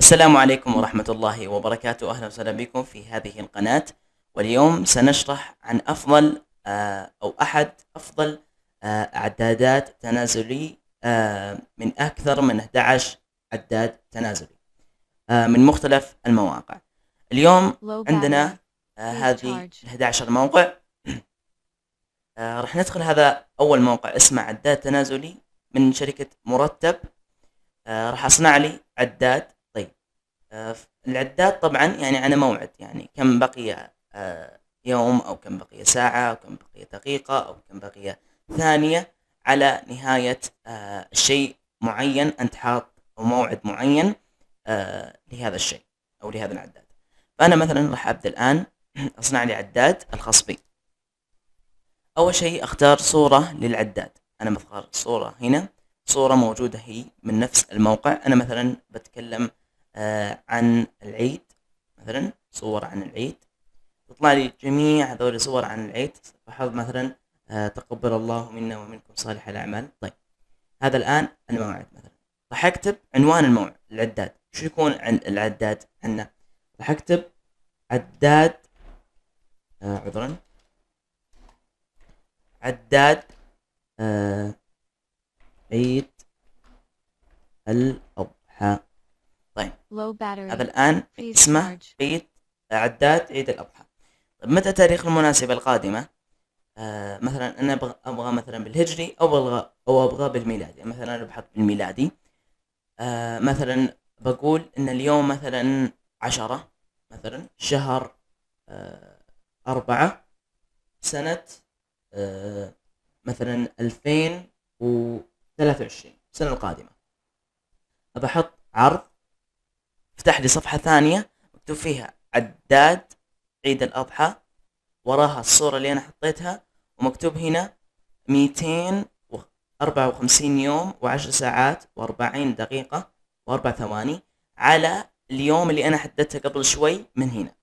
السلام عليكم ورحمة الله وبركاته. أهلا وسهلا بكم في هذه القناة. واليوم سنشرح عن أفضل آه، أو أحد أفضل آه، إعدادات تنازلي آه، من أكثر من 11 عداد تنازلي من مختلف المواقع. اليوم عندنا هذه 11 موقع. راح ندخل هذا أول موقع اسمه عداد تنازلي من شركة مرتب. راح أصنع لي عداد العداد طبعا يعني على موعد يعني كم بقي آه، يوم أو كم بقي ساعة أو كم بقي دقيقة أو كم بقي ثانية على نهاية آه، شيء معين انت حاط موعد معين لهذا الشيء أو لهذا العداد. فأنا مثلا راح أبدأ الآن أصنع لي عداد الخاص بي. أول شيء أختار صورة للعداد. أنا بختار صورة هنا صورة موجودة هي من نفس الموقع. أنا مثلا بتكلم آه، عن العيد مثلا صور عن العيد. تطلع لي جميع هذول صور عن العيد. بحط مثلا آه، تقبل الله منا ومنكم صالح الأعمال. طيب هذا الآن الموعد مثلا. راح أكتب عنوان الموعد العداد. شو يكون عن العداد عندنا راح أكتب عداد آه عذرا. عداد آه عيد الأضحى. طيب. هذا الآن اسمه عيد عداد عيد الأضحى. طيب متى تاريخ المناسبة القادمة؟ آه مثلا أنا أبغى, أبغى مثلا بالهجري أو أبغى أو أبغى بالميلادي. مثلا أنا بحط بالميلادي. آه مثلا بقول إن اليوم مثلا عشرة مثلا شهر آه أربعة سنة آه مثلا ألفين وثلاثة وعشرين السنة القادمة. أبى عرض افتح لي صفحة ثانية مكتوب فيها عداد عيد الأضحى وراها الصورة اللي أنا حطيتها ومكتوب هنا ميتين وأربعة وخمسين يوم وعشر ساعات وأربعين دقيقة وأربع ثواني على اليوم اللي أنا حددته قبل شوي من هنا.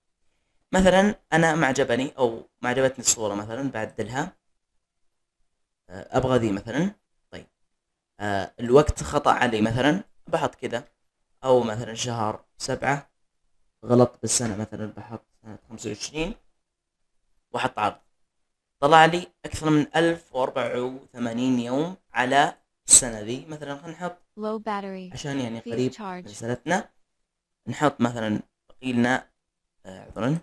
مثلا أنا ما عجبني أو ما عجبتني الصورة مثلا بعدلها. آه، أبغى ذي مثلا. طيب. آه، الوقت خطأ علي مثلا بحط كذا. أو مثلا شهر سبعة غلط بالسنة مثلا بحط سنة خمسة وعشرين وأحط عرض. طلع لي أكثر من ألف واربعة وثمانين يوم على السنة ذي. مثلا خلينا نحط low battery. عشان يعني قريب من سنتنا. نحط مثلا بقي لنا آه، عذرا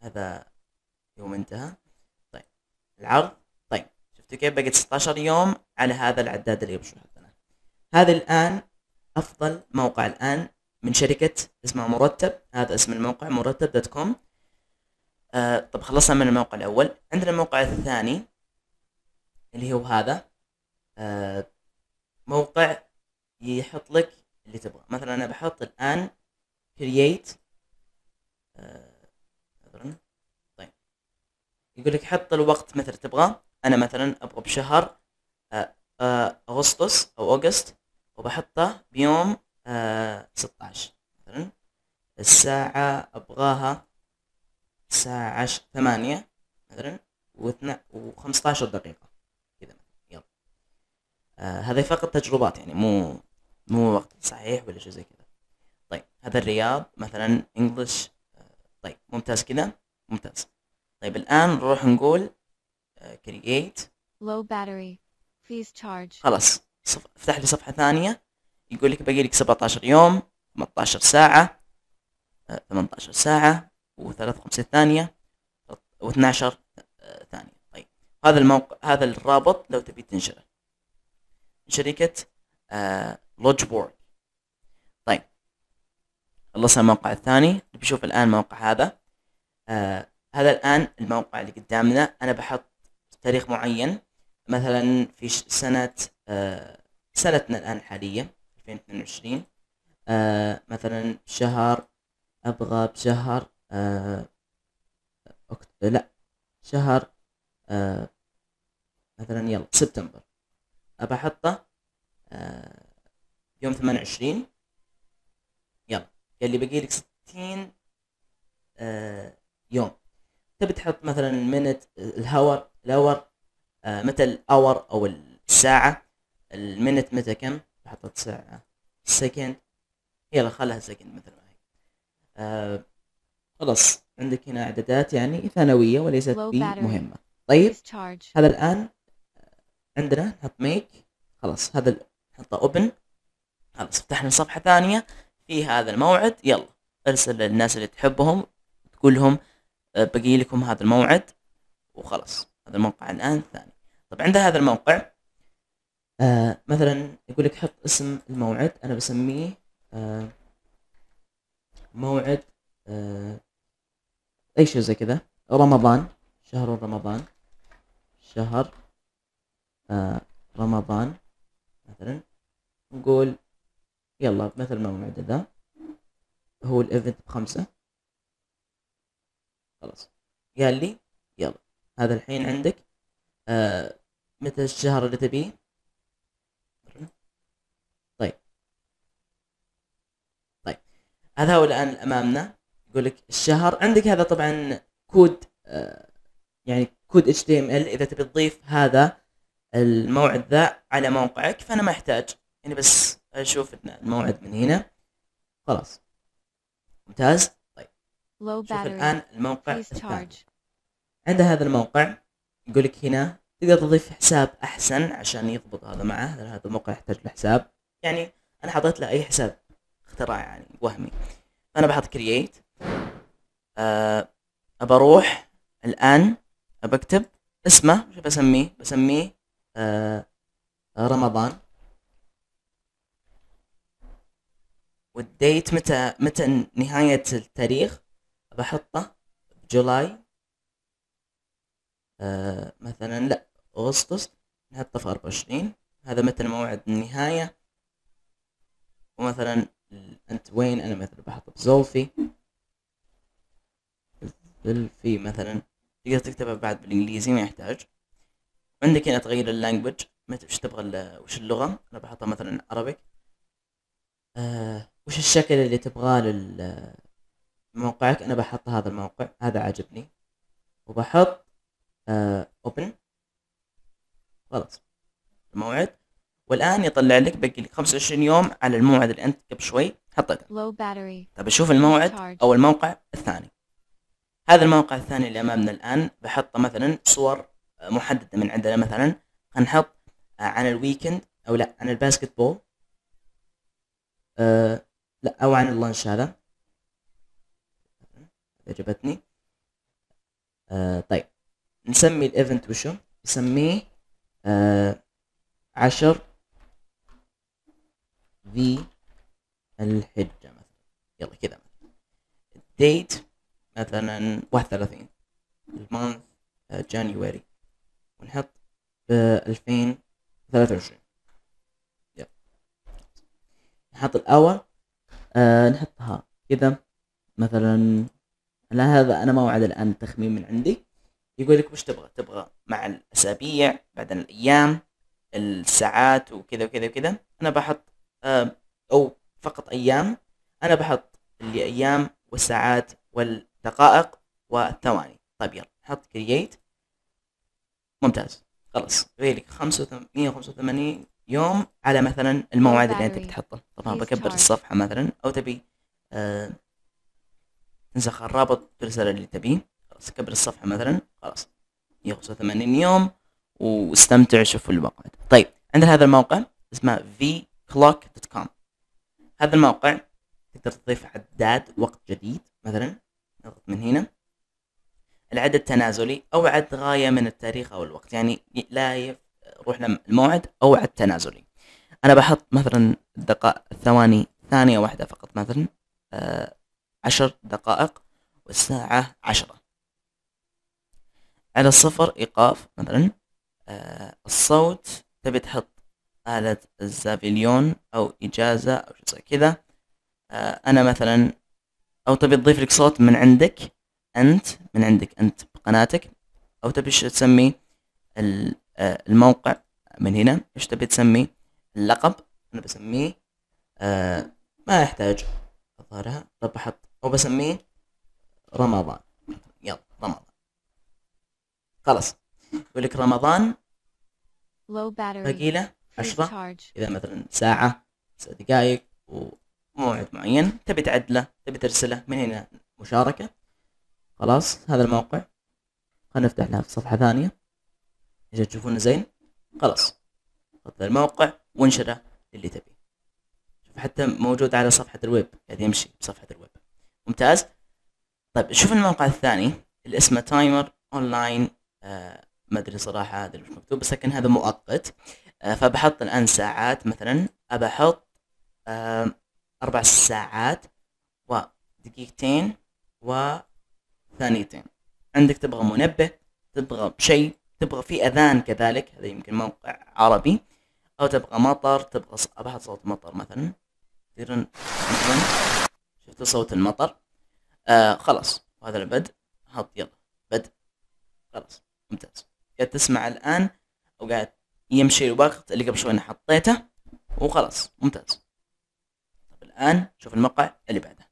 هذا يوم انتهى. طيب العرض. طيب شفتوا كيف؟ بقيت 16 يوم على هذا العداد اللي بشرحه هذا الآن أفضل موقع الآن من شركة اسمها مرتب هذا اسم الموقع مرتب دوت كوم. آه طب خلصنا من الموقع الأول. عندنا الموقع الثاني اللي هو هذا. آه موقع يحط لك اللي تبغى مثلا أنا بحط الآن create آه طيب. يقول لك حط الوقت مثل تبغى أنا مثلا أبغى بشهر آه آه أغسطس أو اوغست وبحطه بيوم آه 16 مثلا الساعة أبغاها الساعة عشر ثمانية مثلا واثنى وخمسة دقيقة. كذا يلا. آه هذا فقط تجربات يعني مو مو وقت صحيح ولا شيء زي كذا. طيب هذا الرياض مثلا انجلش آه طيب ممتاز كذا؟ ممتاز. طيب الآن نروح نقول create low battery please charge خلاص. افتح لي صفحة ثانية يقول لك باقي لك 17 يوم 18 ساعة 18 ساعة و53 ثانية و12 ثانية. طيب. هذا الموقع هذا الرابط لو تبي تنشره. شركة آه log board طيب. خلصنا الموقع الثاني. بشوف الآن الموقع هذا. آه هذا الآن الموقع اللي قدامنا. أنا بحط تاريخ معين. مثلا في سنة آه سنتنا الآن حاليا 2022 آه مثلا شهر أبغى بشهر آه أكت... لا شهر مثلا يلا سبتمبر. أبى أحطه يوم 28 يلا قال لي باقي لك 60 آه يوم. تبي تحط مثلا ال minute ال hour ال hour آه متى ال hour أو الساعة ال minute متى كم حطت ساعة second. يلا خلها second مثل ما هي آه خلاص عندك هنا اعدادات يعني ثانوية وليست Low بمهمه طيب. هذا الآن عندنا نحط make خلاص هذا نحطه اوبن خلاص فتحنا صفحة ثانية في هذا الموعد. يلا ارسل للناس اللي تحبهم تقول لهم آه، بقي لكم هذا الموعد وخلاص. هذا الموقع الآن الثاني طب عند هذا الموقع آه مثلا يقول لك حط اسم الموعد أنا بسميه آه موعد آه أي شيء زي كذا رمضان شهر رمضان شهر آه رمضان مثلا نقول يلا مثل الموعد ذا هو ال event بخمسة. خلاص. قال لي يلا. هذا الحين عندك آه متى الشهر اللي تبيه. طيب. طيب. هذا هو الآن أمامنا. يقول لك الشهر. عندك هذا طبعا كود آه يعني كود HTML. إذا تبي تضيف هذا الموعد ذا على موقعك فأنا ما أحتاج. يعني بس أشوف إن الموعد من هنا. خلاص. ممتاز. طيب. شوف. الآن الموقع. عند هذا الموقع يقول لك هنا تقدر تضيف حساب أحسن عشان يضبط هذا معه لأن هذا الموقع يحتاج له حساب. يعني أنا حطيت له أي حساب اختراع يعني وهمي. أنا بحط كرييت أه بروح الآن بكتب اسمه شو بسميه بسميه أه رمضان. والديت متى متى نهاية التاريخ؟ بحطه جولاي. آه مثلا لا. أغسطس نحطه في 24 هذا مثل موعد النهاية. ومثلا أنت وين؟ أنا مثلا بحط بزولفي زلفي مثلا. تقدر تكتبها بعد بالإنجليزي ما يحتاج. عندك هنا تغير ال language متى وش تبغى وش اللغة؟ أنا بحطها مثلا عربي. آه وش الشكل اللي تبغاه لل موقعك أنا بحط هذا الموقع. هذا عجبني وبحط open خلاص. الموعد. والآن يطلع لك بقي لك 25 يوم على الموعد اللي أنت قبل شوي حطيته. Low battery. طب أشوف الموعد. أو الموقع الثاني. هذا الموقع الثاني اللي أمامنا الآن. بحط مثلا صور آه، محددة من عندنا مثلا. خلينا نحط آه، عن ال weekend أو لا عن ال basketball أه لا أو عن ال lunch هذا. عجبتني. أه طيب. نسمي ال event وشو؟ نسميه عشر ذي الحجة مثلا. يلا كذا ال date مثلا 31 ال month January ونحط ب 2023 يلا. نحط الأول آه نحطها كذا مثلا. لا هذا أنا موعد الآن تخمين من عندي. يقول لك وش تبغى؟ تبغى مع الأسابيع بعدين الأيام الساعات وكذا وكذا وكذا. أنا بحط أو فقط أيام. أنا بحط اللي أيام والساعات والدقائق والثواني. طيب يلا نحط كرييت ممتاز. خلاص. يبي لك 185 يوم على مثلا الموعد اللي أنت. بتحطه. طبعا بكبر. الصفحة مثلا أو تبي آه تنسخ الرابط ترسل اللي تبيه. خلاص كبر الصفحة مثلا خلاص. 185 يوم واستمتع شوف الموقع طيب عندنا هذا الموقع اسمه vclock.com هذا الموقع تقدر تضيف عداد وقت جديد مثلا نضغط من هنا. العد التنازلي أو عد غاية من التاريخ أو الوقت. يعني لا يروح الموعد أو عد تنازلي. أنا بحط مثلا الدقائق الثواني ثانية واحدة فقط مثلا آه عشر دقائق والساعة عشرة. على الصفر إيقاف مثلا آه الصوت تبي تحط آلة الزافيليون أو إجازة أو شيء زي كذا آه أنا مثلا أو تبي تضيف لك صوت من عندك أنت من عندك أنت بقناتك أو تبي شو تسمي آه، الموقع من هنا إيش تبي تسمي؟ اللقب أنا بسميه آه ما يحتاج أظهرها طب أحط أو بسميه رمضان. يلا رمضان. خلاص. يقول لك رمضان Low battery. باقي له Please 10 charge. إذا مثلا ساعة تسع دقائق موعد معين تبي تعدله تبي ترسله من هنا مشاركة. خلاص هذا الموقع. خلينا نفتح لها في صفحة ثانية. عشان تشوفونه زين خلاص. خذ الموقع وانشره اللي تبيه شوف حتى موجود على صفحة الويب قاعد يمشي بصفحة الويب. ممتاز. طيب شوف الموقع الثاني اللي اسمه Timer Online ما أدري صراحة هذا مش مكتوب بس لكن هذا مؤقت. آه فبحط الآن ساعات مثلا أبى أحط آه أربع ساعات ودقيقتين وثانيتين عندك تبغى منبه تبغى شيء تبغى في أذان كذلك هذا يمكن موقع عربي أو تبغى مطر تبغى ص... بحط صوت مطر مثلا. مثلا؟ شفت صوت المطر؟ آه خلاص هذا البدء حط يلا بدء خلاص. ممتاز. قاعد تسمع الآن وقاعد يمشي الوقت اللي قبل شوي أنا حطيته وخلاص. ممتاز. طيب الآن شوف الموقع اللي بعده.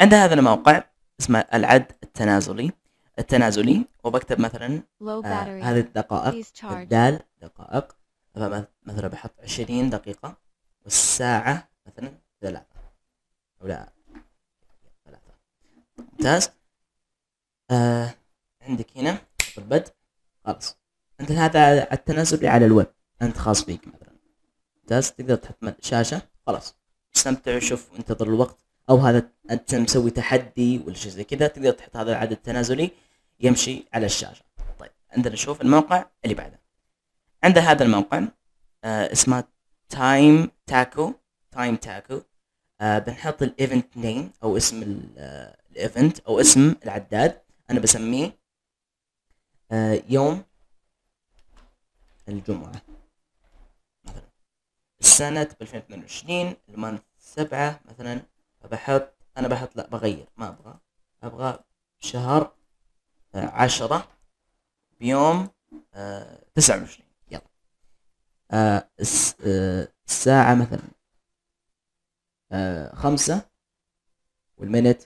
عند هذا الموقع اسمه العد التنازلي. التنازلي وبكتب مثلا آه. هذه الدقائق. الدال دقائق. مثلا بحط عشرين دقيقة والساعة مثلا ثلاثة أو لا. ثلاثة. ممتاز. آه عندك هنا البدء خلاص. إنت هذا التنازلي على الويب أنت خاص فيك مثلا. ممتاز؟ تقدر تحط شاشة؟ خلاص. استمتع وشوف انتظر الوقت. أو هذا أنت مسوي تحدي ولا شيء زي كذا تقدر تحط هذا العدد التنازلي يمشي على الشاشة. طيب عندنا نشوف الموقع اللي بعده. عند هذا الموقع آه اسمه تايم تاكو تايم تاكو آه بنحط ال event name أو اسم الايفنت أو اسم العداد. أنا بسميه آه يوم الجمعة. مثلا السنة ب 2022 المنث سبعة مثلا بحط أنا بحط لا بغير ما أبغى. أبغى شهر آه عشرة بيوم آه 29 يلا. آه الس- آه الساعة مثلا آه خمسة والمنت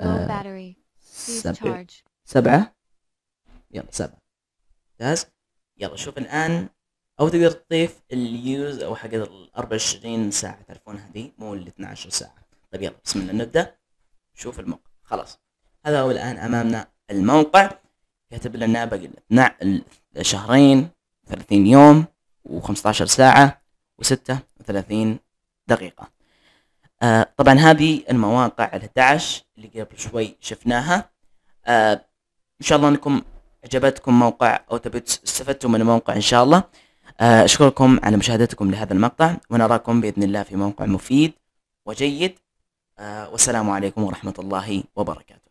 Low سبعة؟ يلا سبعة. ممتاز. يلا شوف الآن. أو تقدر تضيف اليوز أو حق ال 24 ساعة. تعرفونها دي مو ال 12 ساعة. طيب يلا بسم الله نبدأ. شوف الموقع. خلاص. هذا هو الآن أمامنا الموقع. كاتب لنا باقي شهرين 30 يوم و15 ساعة و36 دقيقة. آه طبعا هذه المواقع ال 11 اللي قبل شوي شفناها. آه إن شاء الله أنكم عجبتكم موقع أو تبي استفدتوا من الموقع إن شاء الله. آه أشكركم على مشاهدتكم لهذا المقطع ونراكم بإذن الله في موقع مفيد وجيد. آه والسلام عليكم ورحمة الله وبركاته.